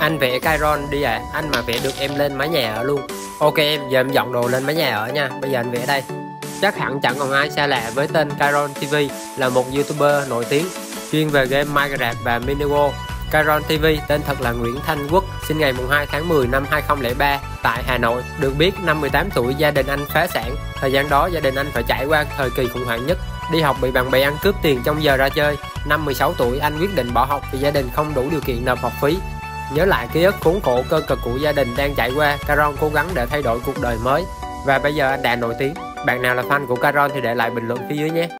Anh vẽ Chiron đi ạ, à. anh mà vẽ được em lên mái nhà ở luôn. Ok em, giờ em dọn đồ lên mái nhà ở nha, bây giờ anh vẽ đây. Chắc hẳn chẳng còn ai xa lạ với tên Chiron TV là một youtuber nổi tiếng chuyên về game Minecraft và mini world Chiron TV tên thật là Nguyễn Thanh Quốc, sinh ngày 2 tháng 10 năm 2003 tại Hà Nội. Được biết năm 18 tuổi gia đình anh phá sản. Thời gian đó gia đình anh phải trải qua thời kỳ khủng hoảng nhất Đi học bị bạn bè ăn cướp tiền trong giờ ra chơi. Năm 16 tuổi anh quyết định bỏ học vì gia đình không đủ điều kiện nộp học phí. Nhớ lại ký ức khốn khổ cơ cực của gia đình đang trải qua, Caron cố gắng để thay đổi cuộc đời mới. Và bây giờ anh đã nổi tiếng. Bạn nào là fan của Caron thì để lại bình luận phía dưới nhé.